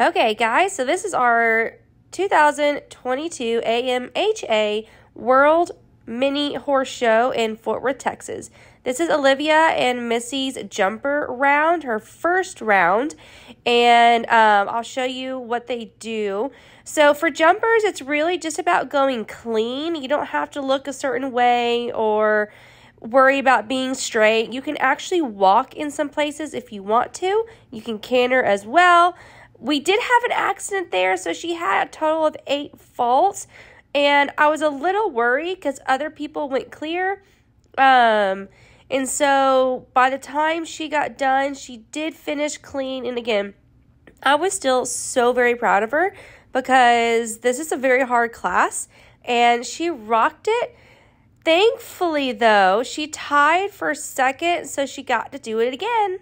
Okay, guys, so this is our 2022 AMHA World Mini Horse Show in Fort Worth, Texas. This is Olivia and Missy's jumper round, her first round, and um, I'll show you what they do. So for jumpers, it's really just about going clean. You don't have to look a certain way or worry about being straight. You can actually walk in some places if you want to. You can canter as well. We did have an accident there, so she had a total of eight faults. And I was a little worried because other people went clear. Um, and so by the time she got done, she did finish clean. And again, I was still so very proud of her because this is a very hard class and she rocked it. Thankfully, though, she tied for second, so she got to do it again.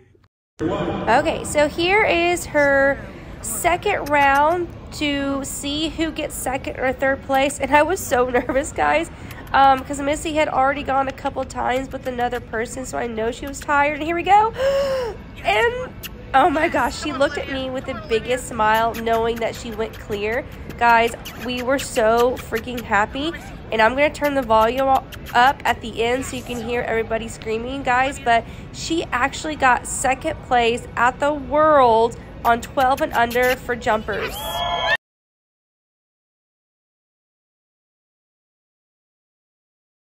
Okay, so here is her second round to see who gets second or third place. And I was so nervous, guys, because um, Missy had already gone a couple times with another person, so I know she was tired. And here we go. and oh my gosh, she looked at me with the biggest smile, knowing that she went clear. Guys, we were so freaking happy. And I'm going to turn the volume up at the end so you can hear everybody screaming, guys. But she actually got second place at the world on 12 and under for jumpers.